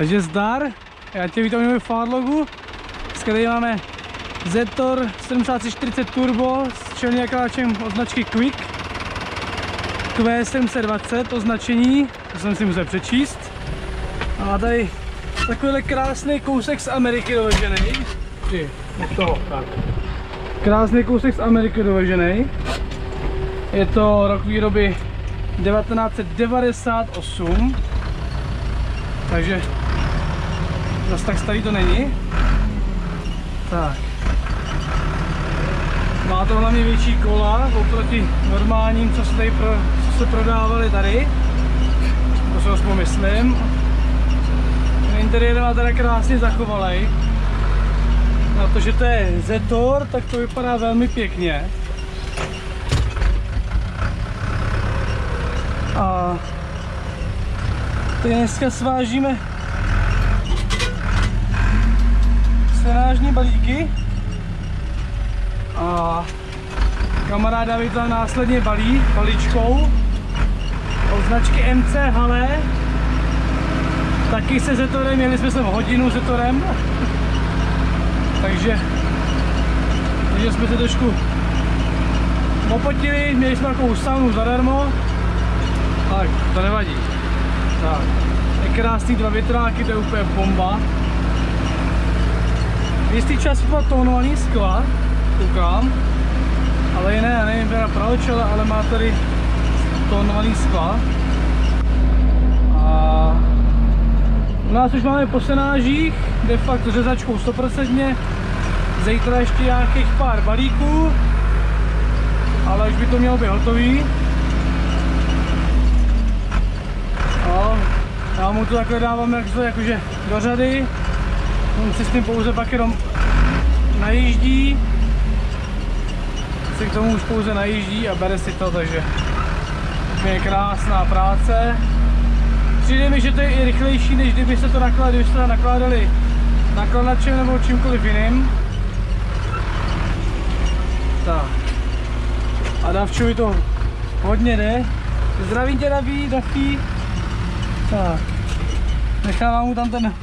Takže zdar, já tě vítám v Fadlogu. Dneska tady máme Zetor 7340 Turbo s čelním jakláčem označky Quick. Q720 označení, to jsem si musel přečíst. A tady takovýhle krásný kousek z Ameriky dovežený. Od toho, tak. Krásný kousek z Ameriky dovežený. Je to rok výroby 1998. Takže zase tak starý to není. Tak. Má to hlavně větší kola oproti normálním, co se, tady pro, co se prodávali tady. To si aspoň myslím. Interiér má teda krásně zachovalej. Na to, že to je Zetor, tak to vypadá velmi pěkně. A Tady dneska svážíme senážní balíky. A kamarád David tam následně balí balíčkou. Od značky MC Hale taky se Zetorem, měli jsme sem hodinu Zetorem. Takže takže jsme se trošku opotili, měli jsme takovou saunu zadarmo. Tak to nevadí. Tak, krásný dva větráky, to je úplně bomba. Jistý čas má tónovaný skla, koukám, ale jiné, nevím teda proč, ale má tady tónovaný skla. A u nás už máme po senážích, de facto řezačkou 100%, zítra ještě nějakých pár balíků, ale už by to mělo být hotový. No, já mu to takhle dávám jak to, jakože do řady. On si s tím pouze pak jenom najíždí. Si k tomu už pouze najíždí a bere si to, takže je krásná práce. Přijde mi, že to je i rychlejší, než kdyby se to nakládali, se to nakládali nakladačem nebo čímkoliv jiným. Tak. A Davčovi to hodně jde. Zdravím tě Daví, Daví. Tak. Nechávám mu tam ten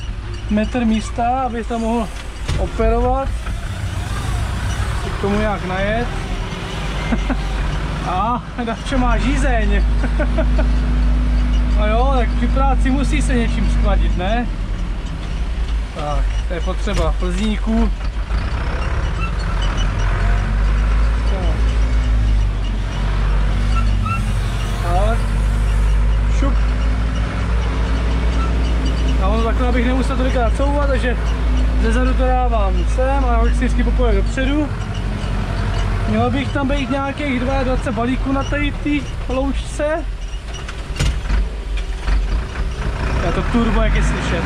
metr místa, aby tam mohl operovat. K tomu nějak najet. A Davčo má žízeň. no jo, tak při práci musí se něčím skladit, ne? Tak, to je potřeba plzníků. Takhle, abych nemusel tolikrát couvat, takže ze zadu to dávám sem a vždycky pokoje dopředu. Mělo bych tam být nějakých 22 balíků na té loučce. Já to turbo, jak je slyšet.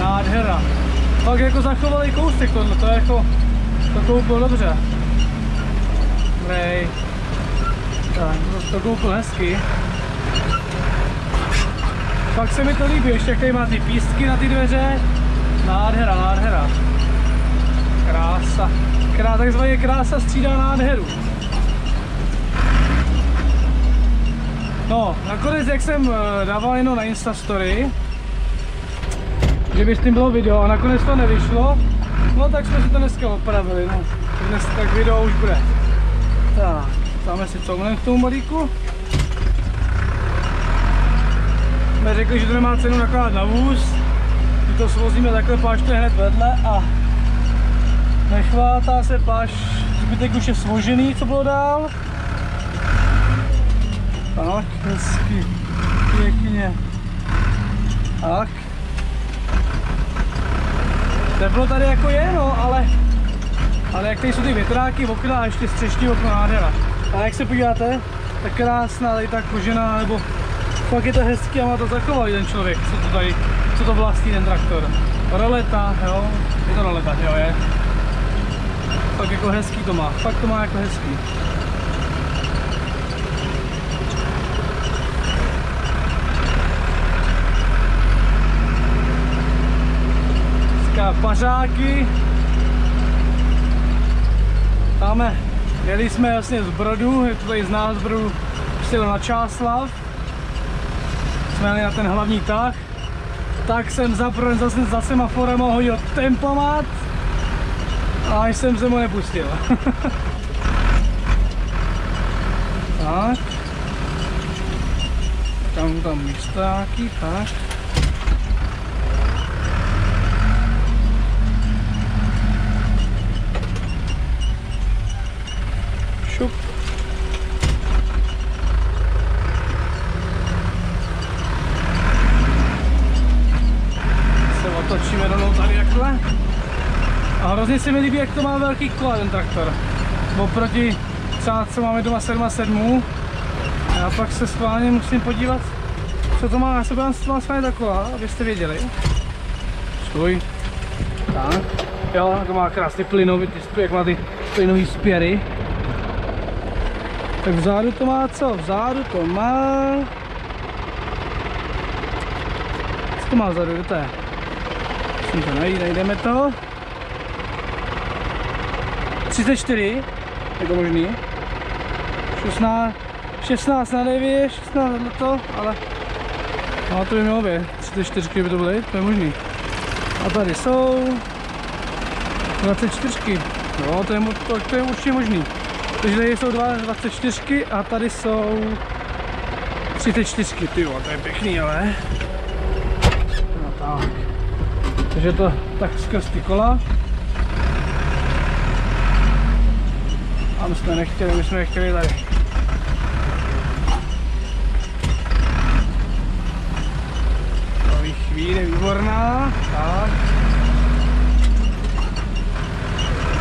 Nádhera. Pak jako zachovalý kousek tohle, to je jako, to koupil dobře. Rej. Tak, to koupil hezky. Pak se mi to líbí, ještě jak tady má ty pístky na ty dveře. Nádhera, nádhera. Krása. Krá, takzvaně krása střídá nádheru. No, nakonec jak jsem eh, dával jenom na Instastory, že by s tím bylo video a nakonec to nevyšlo, no tak jsme si to dneska opravili, no. Dnes tak video už bude. Tak. Dáme si couvnem k tomu balíku. Jsme řekli, že to nemá cenu nakládat na vůz. My to svozíme takhle, to je hned vedle a nechvátá se páš, zbytek už je svožený, co bylo dál. Tak, hezky, pěkně. Tak. Teplo tady jako je, no, ale, ale jak tady jsou ty větráky, okna a ještě střeští okno nádhera. A jak se podíváte, tak krásná tady ta kožená, nebo pak je to hezký a má to zachovalý ten člověk, co to tady, co to vlastní ten traktor. Roleta, jo, je to roleta, jo je. Tak jako hezký to má, fakt to má jako hezký. pařáky. Máme Jeli jsme jasně z Brodu, je to tady z nás z Brodu se jel na Čáslav, jsme jeli na ten hlavní tah, tak jsem zaprvé zase za semaforem hodil tempomat a jsem se mu nepustil. tak. Tam tam místáky, tak. Šup. Se otočíme rovnou tady takhle. A hrozně se mi líbí, jak to má velký kola ten traktor. Oproti třeba, co máme doma 7 a 7. Já pak se schválně musím podívat, co to má. Já se budám schválně taková, abyste věděli. Stůj. Tak. Jo, to má krásný plynový, jak má ty plynový spěry. Tak vzadu to má co? Vzadu to má... Co to má vzadu? Kde to je? Musím to najít, najdeme to. 34, je to možný. 16, 16 na 9, 16 na to, ale no to by mělo být, 34 by to byly, to je možný. A tady jsou 24, jo, to je, to, to je určitě možný. Takže tady jsou 24 a tady jsou 34, ty to je pěkný, ale. No tak. Takže to tak skrz ty kola. A my jsme nechtěli, my jsme nechtěli tady. Nový výborná. Tak.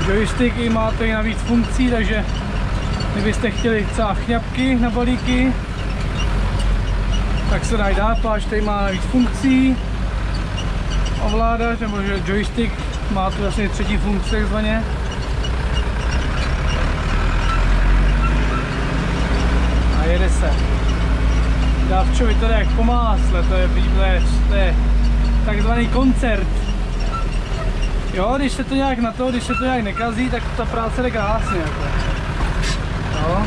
Joysticky máte i navíc funkcí, takže kdybyste chtěli třeba chňapky na balíky, tak se dají dát, páč tady má navíc funkcí. Ovládač, nebo že joystick má tu vlastně třetí funkci takzvaně. A jede se. Dávčovi to jde jak po másle, to je, to je takzvaný koncert. Jo, když se to nějak na to, když se to nějak nekazí, tak ta práce jde krásně. Jako. Jo.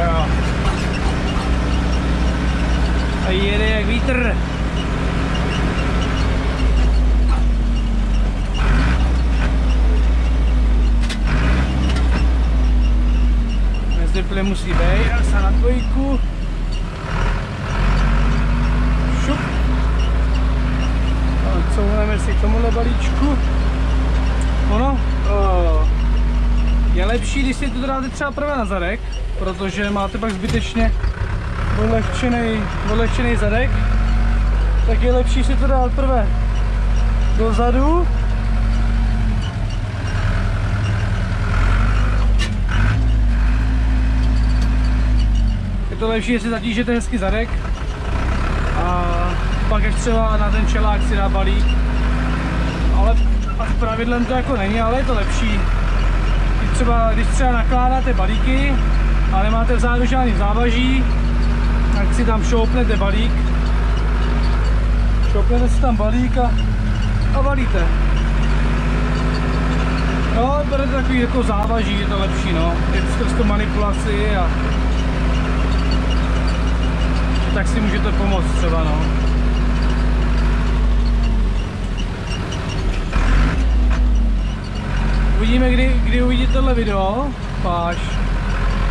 Jo. A jede jak vítr. Mezi musí být, a se na dvojku. couvneme si k tomuhle balíčku. Ono uh, je lepší, když si to dáte třeba prvé na zadek, protože máte pak zbytečně odlehčený, zadek, tak je lepší si to dát prvé dozadu. Je to lepší, jestli zatížete hezky zadek a pak jak třeba na ten čelák si dá balík. Ale a pravidlem to jako není, ale je to lepší. Třeba, když třeba nakládáte balíky a nemáte vzadu žádný závaží, tak si tam šoupnete balík. Šoupnete si tam balík a, a balíte. No, berete takový jako závaží, je to lepší, no. Je to skrz manipulaci a tak si můžete pomoct třeba, no. Uvidíme, kdy, kdy uvidíte tohle video, páš.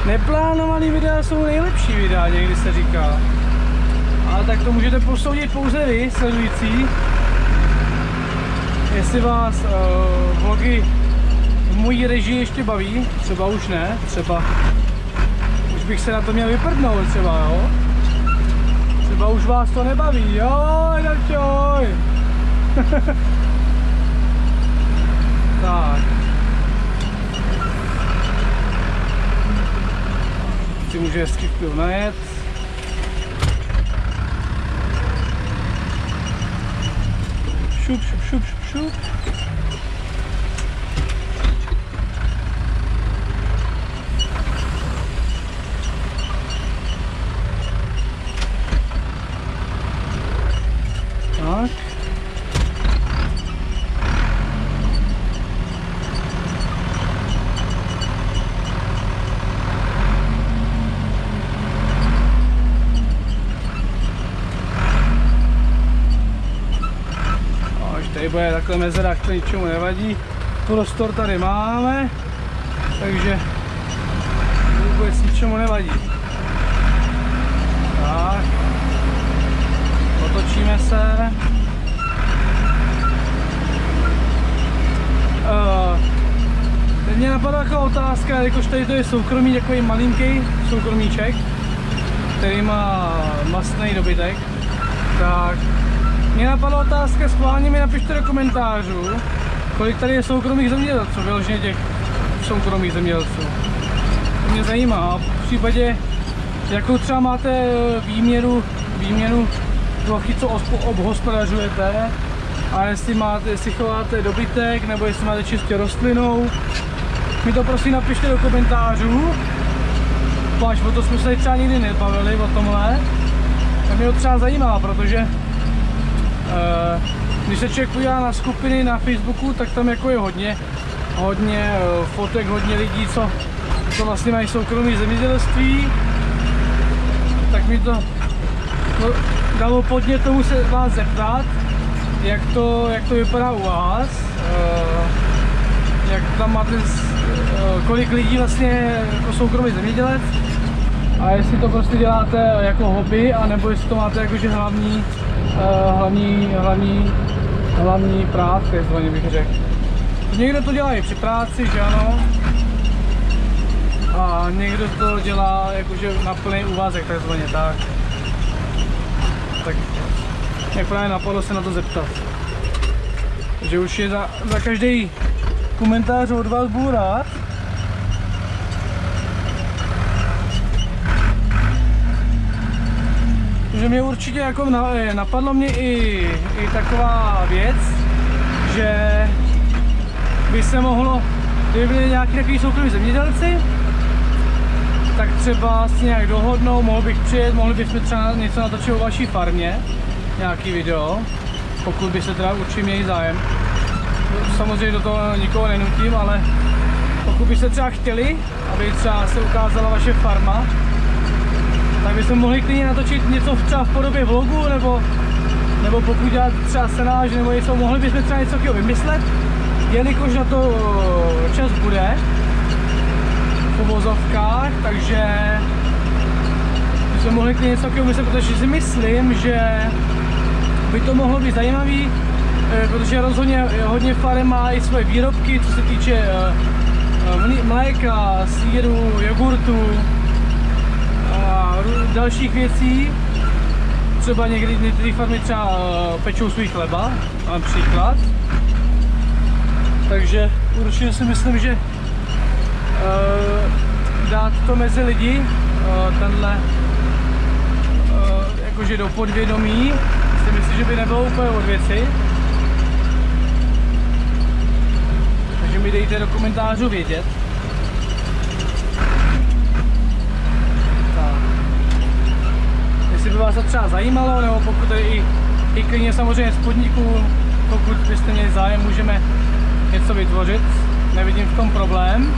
Neplánovaný videa jsou nejlepší videa, někdy se říká. Ale tak to můžete posoudit pouze vy, sledující. Jestli vás uh, vlogy v mojí režii ještě baví, třeba už ne, třeba už bych se na to měl vyprdnout třeba, jo. Třeba už vás to nebaví, jo, Davčoj. tak. si může hezky v najet. Šup, šup, šup, šup, šup. Tak. Bude takhle mezera, to ničemu nevadí. Prostor tady máme, takže vůbec ničemu nevadí. Tak, otočíme se. Uh, teď mě napadla taková otázka, jakož tady to je soukromý takový malinký soukromíček, který má mastný dobytek, tak mě napadla otázka, schválně mi napište do komentářů, kolik tady je soukromých zemědělců, vyloženě těch soukromých zemědělců. To mě zajímá. A v případě, jakou třeba máte výměru, výměru plochy, co obhospodařujete, a jestli, máte, jestli chováte dobytek, nebo jestli máte čistě rostlinou, mi to prosím napište do komentářů. Páč, o to jsme se třeba nikdy nebavili, o tomhle. To mě to třeba zajímá, protože když se člověk podívá na skupiny na Facebooku, tak tam jako je hodně, hodně uh, fotek, hodně lidí, co, co vlastně mají soukromé zemědělství. Tak mi to, to dalo podně tomu se vás zeptat, jak to, jak to vypadá u vás, uh, jak tam máte, kolik lidí vlastně jako soukromý zemědělec a jestli to prostě děláte jako hobby, anebo jestli to máte jakože hlavní, hlavní, hlavní, hlavní práce, takzvaně bych řekl. Někdo to dělá i při práci, že ano, a někdo to dělá jakože na plný úvazek, takzvaně tak. Tak mě právě napadlo se na to zeptat. Že už je za, za každý komentář od vás budu rád. Že mě určitě jako eh, napadlo mě i, i taková věc, že by se mohlo, kdyby byli nějaký takový soukromí zemědělci, tak třeba si nějak dohodnou, mohl bych přijet, mohli bychom třeba něco natočit o vaší farmě, nějaký video, pokud by se teda určitě měli zájem. Samozřejmě do toho nikoho nenutím, ale pokud byste třeba chtěli, aby třeba se ukázala vaše farma, tak bychom mohli klidně natočit něco třeba v podobě vlogu, nebo, nebo pokud dělat třeba senáž, nebo něco, mohli bychom třeba něco takového vymyslet, jelikož na to čas bude, v uvozovkách, takže bychom mohli klidně něco takového vymyslet, protože si myslím, že by to mohlo být zajímavý, eh, protože rozhodně hodně farem má i svoje výrobky, co se týče eh, eh, mléka, síru, jogurtu dalších věcí. Třeba někdy některé farmy třeba pečou svůj chleba, například. Takže určitě si myslím, že dát to mezi lidi, tenhle jakože do podvědomí, si myslím, že by nebylo úplně od věci. Takže mi dejte do komentářů vědět. Tak. Jestli by vás to třeba zajímalo, nebo pokud tady i, i klidně samozřejmě z podniků, pokud byste měli zájem, můžeme něco vytvořit. Nevidím v tom problém.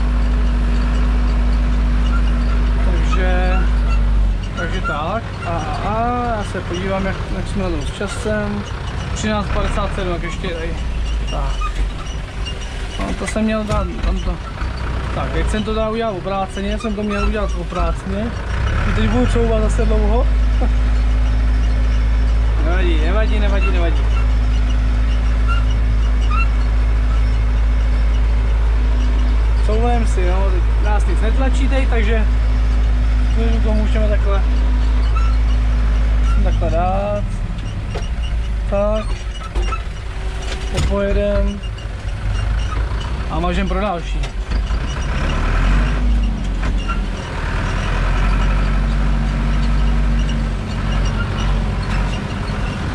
Takže takže tak. A, a, a já se podívám, jak, jak jsme s časem. 13.57, tak ještě tady. Tak. No, to jsem měl dát, tam to. Tak, teď jsem to dal udělat obráceně, jsem to měl udělat obráceně. Teď budu couvat zase dlouho. Nevadí, nevadí, nevadí, nevadí. Couvajem si, no, teď nás nic netlačí takže chvíli to můžeme takhle takhle dát. Tak. Popojedem. A mažem pro další.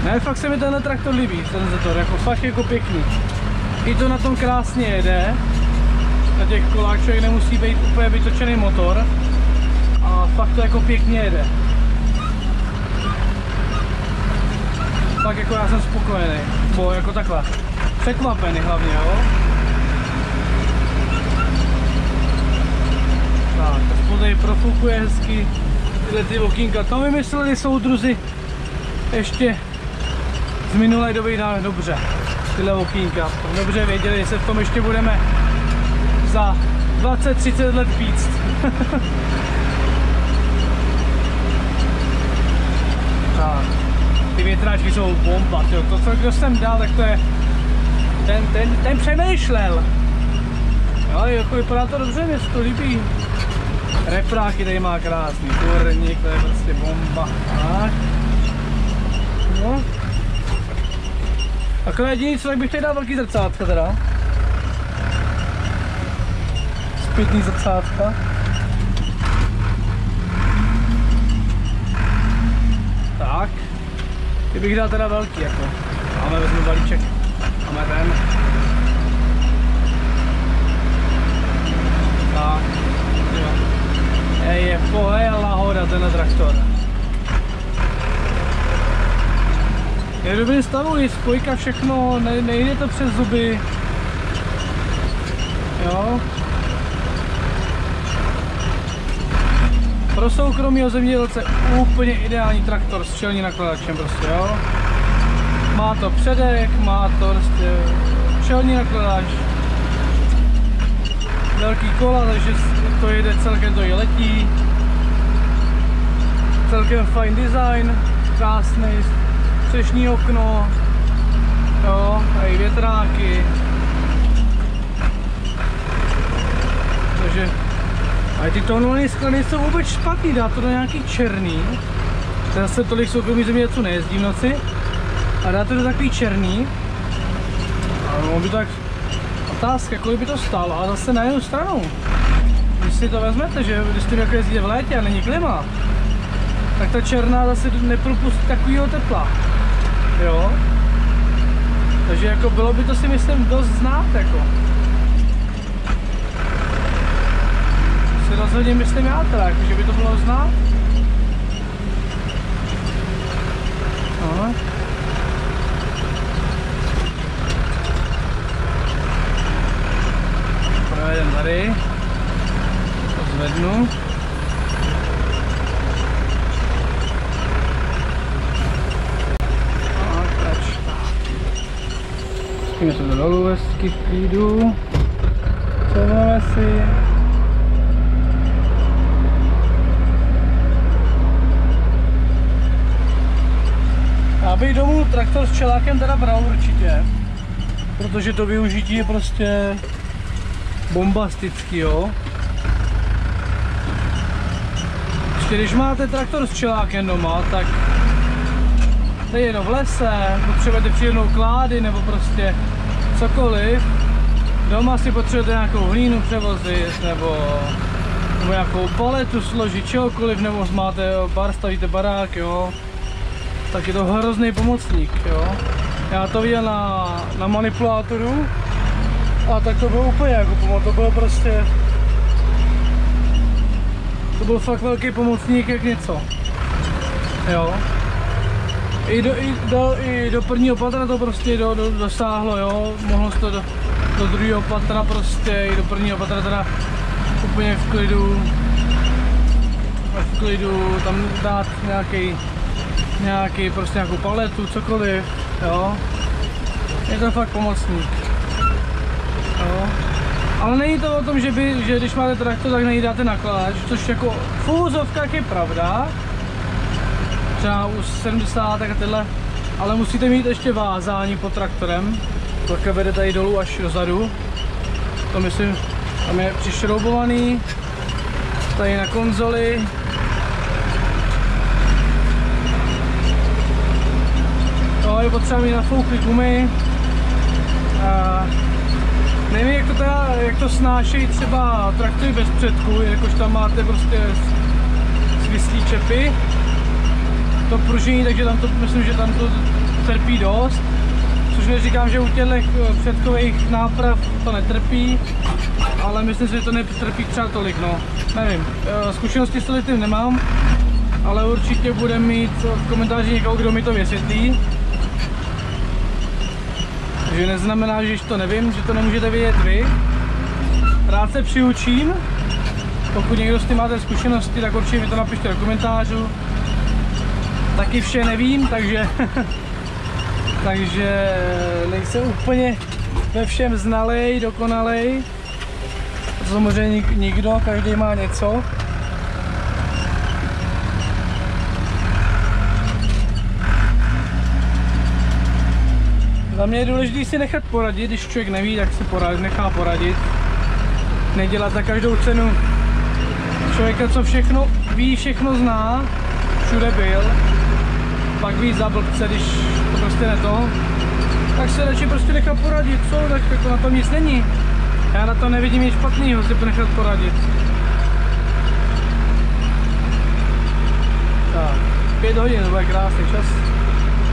Ne, fakt se mi tenhle traktor líbí, ten zetor, jako fakt jako pěkný. I to na tom krásně jede. Na těch kolách člověk nemusí být úplně vytočený motor a fakt to jako pěkně jede. Tak jako já jsem spokojený, bo jako takhle, překvapený hlavně, jo. Tak, to spodej profukuje hezky tyhle ty okýnka. To vymysleli soudruzi ještě z minulé doby na dobře. tyhle okýnka. Dobře věděli, že se v tom ještě budeme za 20-30 let píct. Ty větráčky jsou bomba, tyjo. to co kdo jsem dal, tak to je ten, ten, ten přemýšlel. Jo, jako vypadá to dobře, mě to líbí. Repráky tady má krásný, kurník, to je prostě bomba. Tak. No. Takové jediný, co tak bych tady dal velký zrcátka teda. Zpětný zrcátka. Tak. Ty bych dal teda velký jako. Máme vezmu balíček. Máme ten. Tak. Je pojela hoda ten traktor. Je v dobrém stavu, je spojka, všechno, ne, nejde to přes zuby. Jo. Pro soukromého zemědělce úplně ideální traktor s čelní nakladačem prostě, jo. Má to předek, má to prostě čelní nakladač. Velký kola, takže to jede celkem to i letí. Celkem fajn design, krásný, střešní okno, jo, a i větráky. Takže a ty tonální skla nejsou vůbec špatný, dá to do nějaký černý. Zase tolik soukromí zemědělců nejezdí v noci. A dá to do takový černý. A on by tak otázka, kolik by to stálo. A zase na jednu stranu. Když si to vezmete, že když tím jako jezdíte v létě a není klima, tak ta černá zase nepropustí takového tepla. Jo? Takže jako bylo by to si myslím dost znát jako. Si rozhodně myslím já teda, jako, že by to bylo znát. No. Projedem tady. To zvednu. Pustíme se do dolů hezky v klidu. Předáme si. Já bych domů traktor s čelákem teda bral určitě. Protože to využití je prostě bombastický, jo. Ještě když máte traktor s čelákem doma, tak tady jenom v lese, potřebujete příjemnou klády nebo prostě cokoliv. Doma si potřebujete nějakou hlínu převozit nebo, nebo nějakou paletu složit, čehokoliv, nebo máte bar, stavíte barák, jo. Tak je to hrozný pomocník, jo. Já to viděl na, na manipulátoru a tak to bylo úplně jako pomoc, to bylo prostě to byl fakt velký pomocník jak něco. Jo. I do, i do, i do prvního patra to prostě do, do, dosáhlo, jo. Mohlo se to do, do druhého patra prostě, i do prvního patra teda úplně v klidu, v klidu tam dát nějaký, nějaký prostě nějakou paletu, cokoliv, jo. Je to fakt pomocník. Jo. Ale není to o tom, že, by, že když máte traktor, tak nejídáte nakladač, což jako v je pravda. Třeba u 70 a tyhle, ale musíte mít ještě vázání pod traktorem. Takhle vede tady dolů až dozadu. To myslím, tam je přišroubovaný. Tady na konzoli. To je potřeba mít nafoukly gumy. A nevím, jak to, teda, jak to snášejí třeba traktory bez předku, jakož tam máte prostě svislý čepy. To pružení, takže tam to, myslím, že tam to trpí dost. Což neříkám, že u těchto předkových náprav to netrpí, ale myslím si, že to netrpí třeba tolik, no. Nevím, zkušenosti s tím nemám, ale určitě budeme mít v komentáři někoho, kdo mi to vysvětlí. Takže neznamená, že to nevím, že to nemůžete vědět vy. Rád se přiučím. Pokud někdo s tím máte zkušenosti, tak určitě mi to napište do komentářů. Taky vše nevím, takže takže nejsem úplně ve všem znalej, dokonalej. Samozřejmě nik- nikdo, každý má něco. Za mě je důležité si nechat poradit, když člověk neví, tak si porad, nechá poradit. Nedělat za každou cenu člověka, co všechno ví, všechno zná, všude byl, pak ví za blbce, když to prostě ne to, tak se radši prostě nechat poradit, co, tak jako na tom nic není. Já na to nevidím nic špatného, si nechat poradit. Tak, 5 hodin, to bude krásný čas.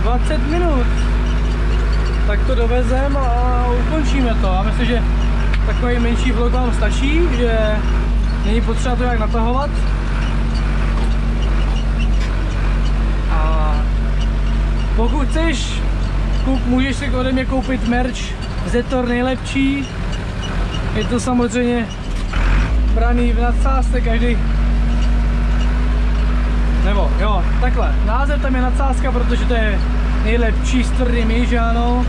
20 minut. Tak to dovezem a ukončíme to. Já myslím, že takový menší vlog vám stačí, že není potřeba to jak natahovat. Pokud chceš, kup, můžeš si ode mě koupit merch Zetor nejlepší. Je to samozřejmě braný v nadsázce každý. Nebo jo, takhle. Název tam je nadsázka, protože to je nejlepší s tvrdým ano.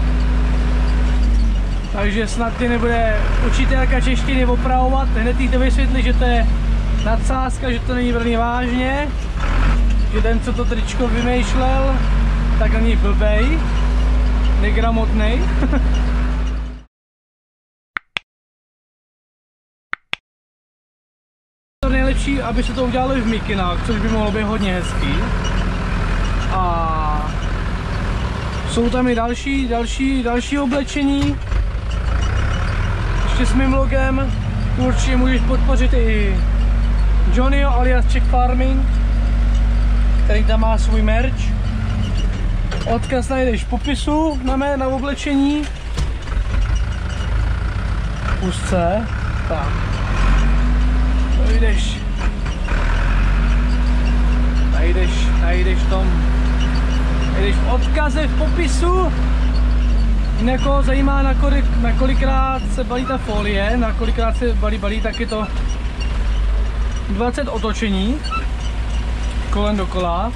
Takže snad ti nebude učitelka češtiny opravovat, hned jí to vysvětlí, že to je nadsázka, že to není braný vážně, že ten, co to tričko vymýšlel, tak není blbej, negramotnej. to nejlepší, aby se to udělalo i v mikinách, což by mohlo být hodně hezký. A jsou tam i další, další, další oblečení. Ještě s mým vlogem určitě můžeš podpořit i Johnnyho alias Czech Farming, který tam má svůj merch. Odkaz najdeš v popisu na mé na oblečení. Úzce. Tak. Najdeš. Najdeš, najdeš tom. Najdeš v odkaze v popisu. Jinak zajímá, na, kolik, na kolikrát se balí ta folie, na kolikrát se balí, balí, tak je to 20 otočení kolem dokola.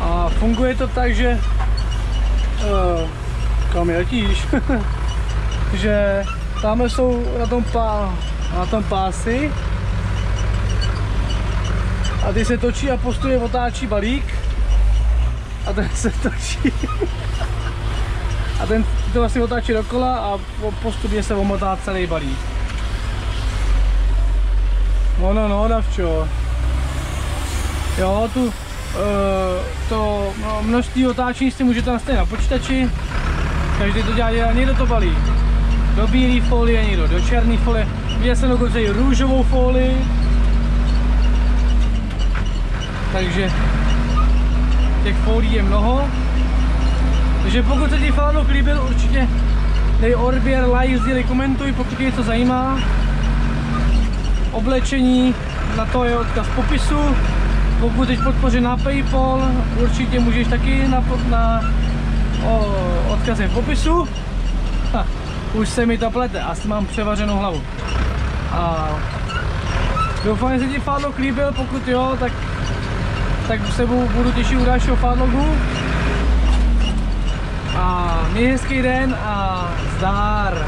A funguje to tak, že uh, kam letíš? že tamhle jsou na tom, pá, na tom pásy a ty se točí a postupně otáčí balík a ten se točí a ten to vlastně otáčí dokola a postupně se omotá celý balík. No, no, no, davčo. Jo, tu, to no, množství otáčení si můžete nastavit na počítači. Každý to dělá, někdo to balí do bílé folie, někdo do černé folie. Viděl jsem dokonce i růžovou folii. Takže těch folií je mnoho. Takže pokud se ti Fallout líbil, určitě dej odběr, like, sdílej, komentuj, pokud tě něco zajímá. Oblečení, na to je odkaz v popisu. Pokud chceš podpořit na Paypal, určitě můžeš taky na, na o, odkaz je v popisu. Ha, už se mi to plete, asi mám převařenou hlavu. A doufám, že se ti Fadlock líbil, pokud jo, tak, tak se budu těšit u dalšího Fadlogu. A měj hezký den a zdar.